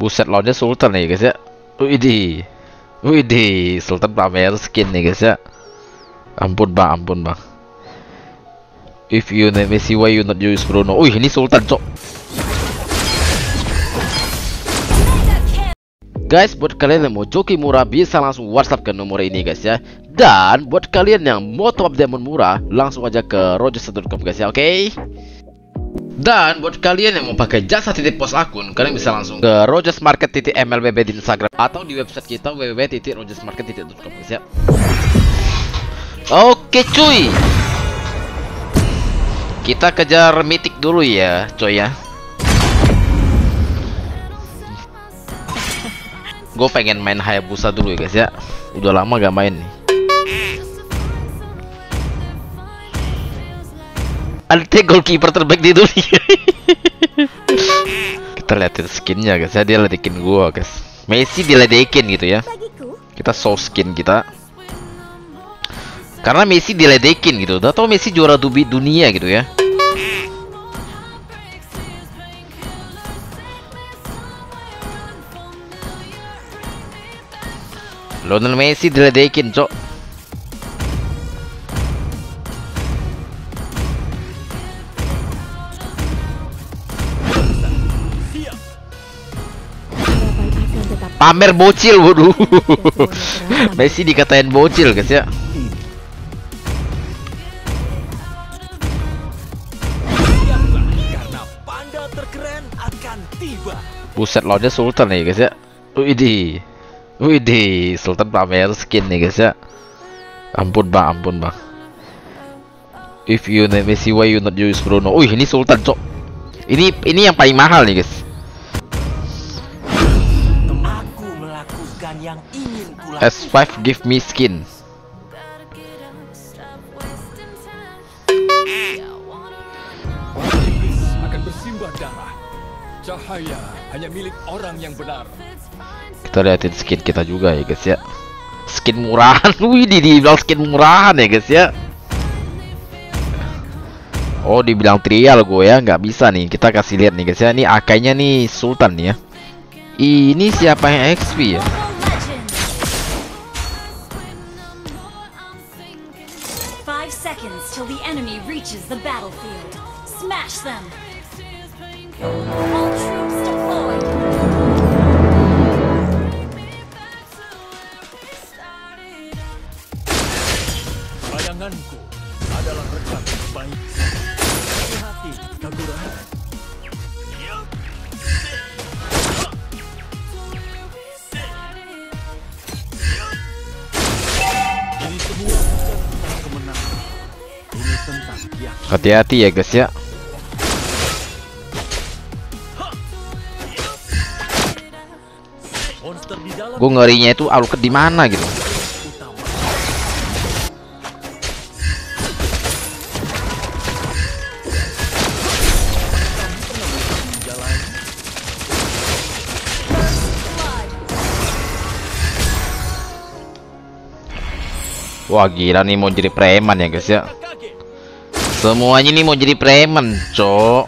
Buset lawannya Sultan nih guys ya. Widih. Widih, Sultan pamer skin nih guys ya. Ampun bang, ampun bang. If you name Messi, why you not use Bruno? Wih, ini Sultan cok. Guys, buat kalian yang mau joki murah bisa langsung WhatsApp ke nomor ini guys ya. Dan buat kalian yang mau top diamond murah, langsung aja ke rogers.com guys ya, oke? Dan buat kalian yang mau pakai jasa titip pos akun, kalian bisa langsung ke rogersmarket.mlbb di Instagram atau di website kita www.rogersmarket.com guys ya. Oke cuy. Kita kejar mitik dulu ya, coy ya. Gue pengen main Hayabusa dulu ya guys ya. Udah lama gak main nih. Ada goalkeeper terbaik di dunia. Kita liatin skinnya guys ya. Dia ledekin gua guys. Messi diledekin gitu ya. Kita show skin kita. Karena Messi diledekin gitu. Udah tau Messi juara dubi dunia gitu ya. Lionel Messi diledekin, cok. Pamer bocil, waduh. Messi dikatain bocil, guys ya. Karena panda terkeren akan tiba. Buset lawannya Sultan nih, guys ya. Widih. Widih, Sultan pamer skin nih, guys ya. Ampun, Bang, ampun, Bang. If you name Messi, why you not use Bruno? Wih, ini Sultan, cok. Ini ini yang paling mahal nih, guys. Yang ingin kulakukan. S5 give me skin. Akan bersimbah darah. Cahaya hanya milik orang yang benar. Kita liatin skin kita juga ya, guys ya. Skin murahan. Wih, di dibilang skin murahan ya, guys ya. Oh, dibilang trial gue ya, nggak bisa nih. Kita kasih lihat nih, guys ya. Ini akainya nih Sultan nih ya. Ini siapa yang XP ya? Till the enemy reaches the battlefield. Smash them! All troops Hati-hati ya, guys ya. Gue ngerinya itu aluket di mana gitu. Wah, gila nih mau jadi preman ya, guys ya. Semuanya nih mau jadi preman, cok.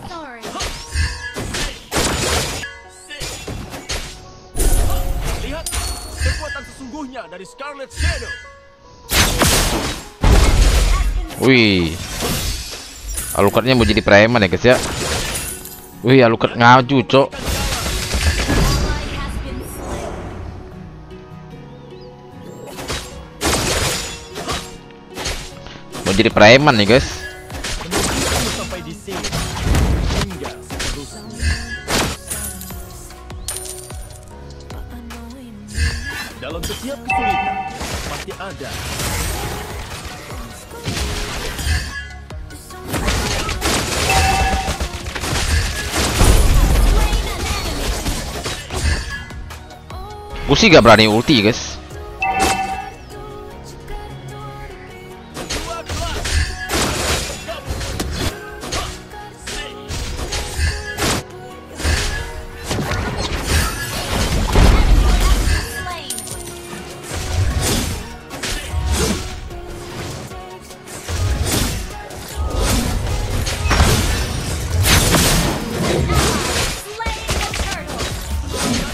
Wih. Alukatnya mau jadi preman ya, guys ya. Wih, alukat ngaju, cok. Mau jadi preman nih, guys. Sih gak berani ulti, guys.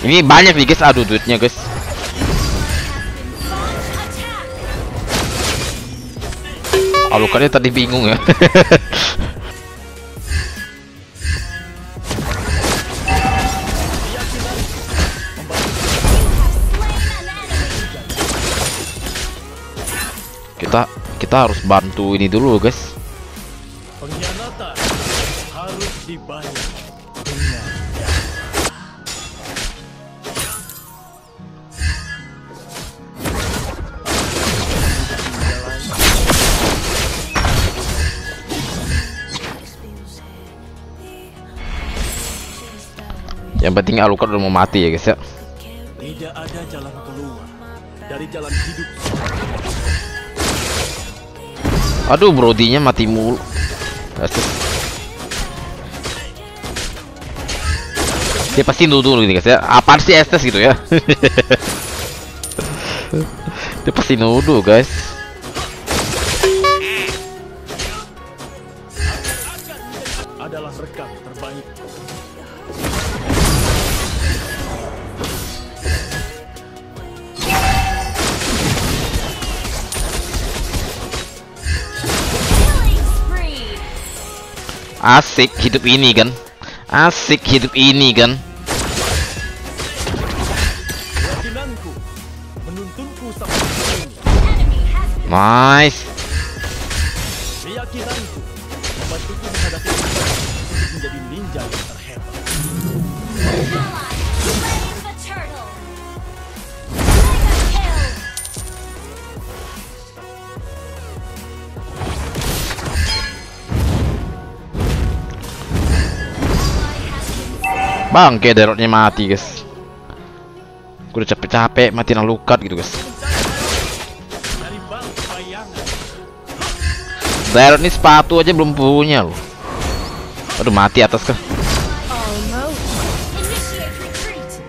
Ini banyak nih guys, aduh duitnya guys. Alukannya tadi bingung ya. kita kita harus bantu ini dulu guys. Yang penting Alucard udah mau mati ya guys ya. tidak ada jalan keluar dari jalan hidup. Aduh Brodinya mati mulu. Dia pasti nuduh nih guys ya. Apaan sih Estes gitu ya? Dia pasti nuduh guys. Asik hidup ini kan. Asik hidup ini kan. Nice. Bangke derotnya mati guys. Gue udah capek-capek matiin Alucard gitu guys. Bang Derot ini sepatu aja belum punya loh. Aduh mati atas. Initiate retreat.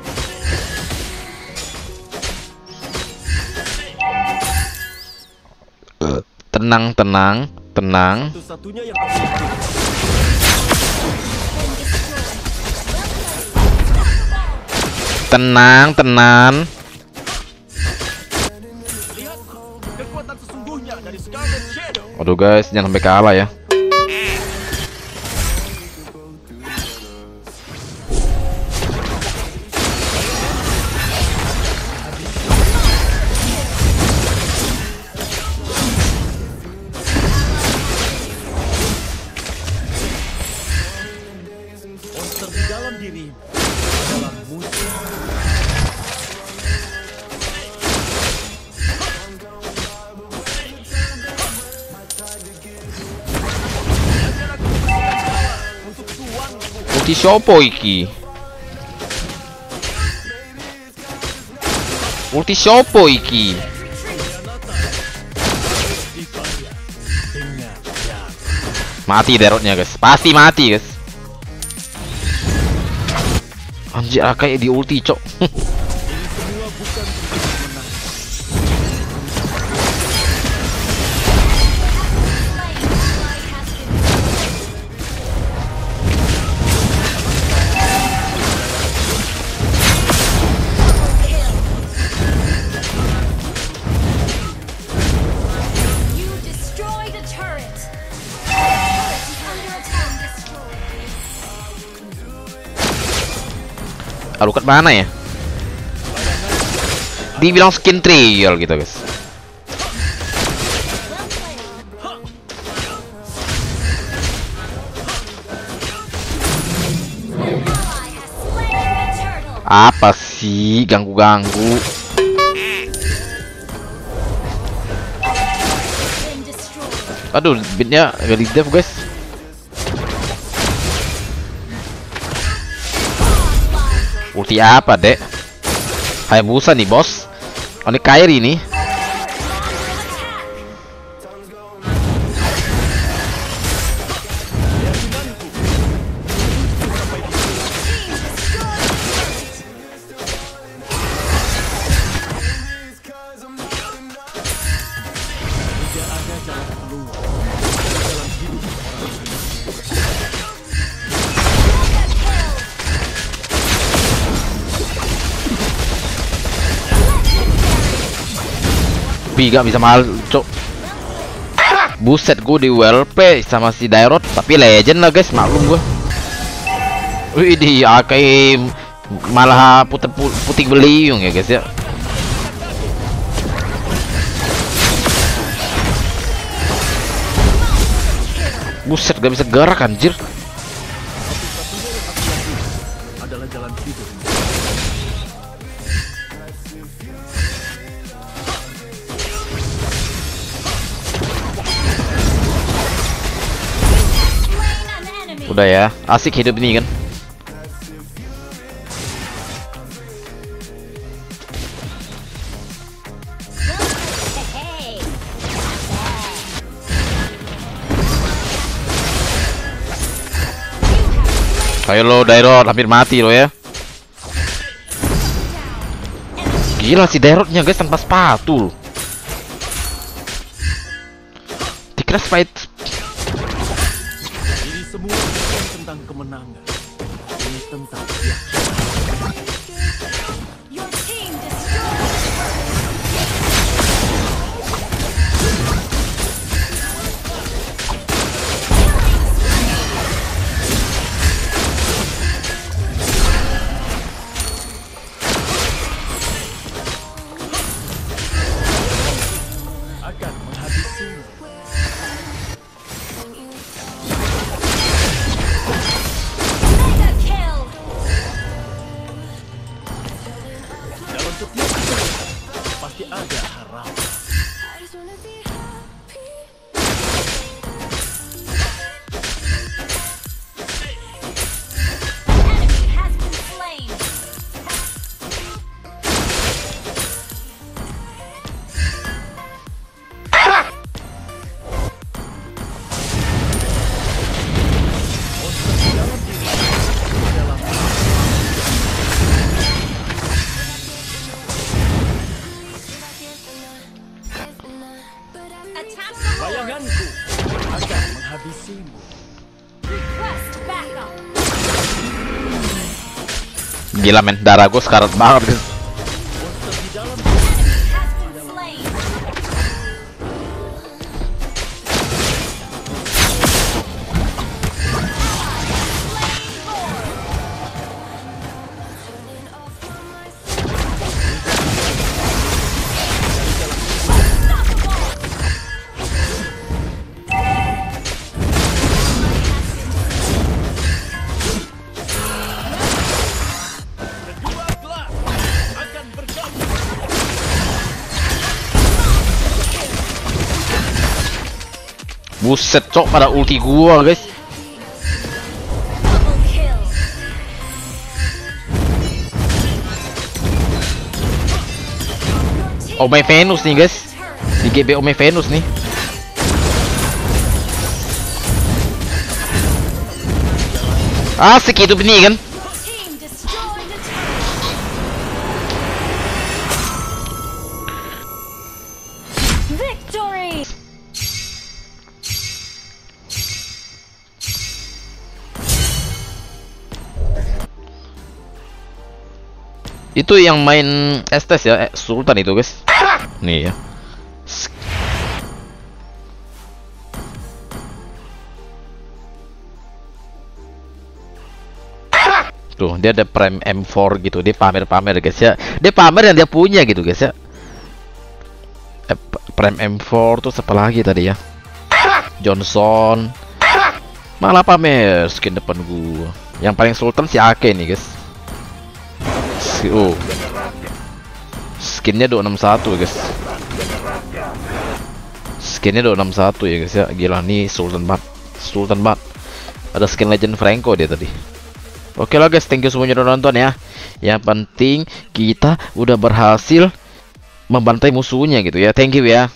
Tenang, tenang, tenang. Tenang, tenang. Waduh guys, jangan sampai kalah ya. Shopo iki. Ulti Shopo iki. Mati derotnya guys. Pasti mati guys. Anjir kayak di ulti cok. Alucard mana ya? Dibilang skin trial gitu guys. Apa sih ganggu-ganggu? Aduh, bitnya gak di dev guys. Ulti apa dek? Hayabusa nih bos. Oh, ini Kairi nih. Ruby gak bisa mahal, cok. Buset gue di WLP sama si Dairot tapi legend lah guys, maklum gue. Wih di Akai malah puter pu- putih beliung ya guys ya. Buset gak bisa gerak anjir. Udah ya, asik hidup ini kan. Ayo lo Dairot hampir mati lo ya. Gila si Dairotnya guys tanpa sepatu. Dikira menang menghabisimu. Request backup. Gila men, darah gue sekarat banget guys. Buset cok pada ulti gua guys. Omai Venus nih guys. Di GB Omai Venus nih. Asik hidup ini kan. Itu yang main Estes ya, eh, Sultan itu guys. Nih ya. Tuh, dia ada Prime M4 gitu. Dia pamer-pamer guys ya. Dia pamer yang dia punya gitu guys ya. Eh, Prime M4 tuh apa lagi tadi ya? Johnson. Malah pamer skin depan gua. Yang paling sultan si Ake nih guys. Si- Oh. Skinnya 261 guys. Skinnya 261 ya guys ya. Gila nih sultan banget. Sultan banget. Ada skin legend Franco dia tadi. Oke lah guys, thank you semuanya udah nonton ya. Yang penting kita udah berhasil membantai musuhnya gitu ya. Thank you ya.